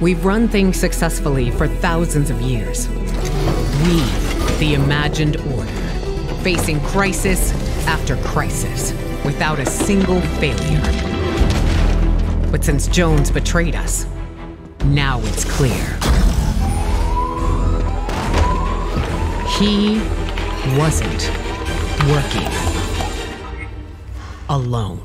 We've run things successfully for thousands of years. We, the imagined order, facing crisis after crisis without a single failure. But since Jones betrayed us, now it's clear. He wasn't working alone.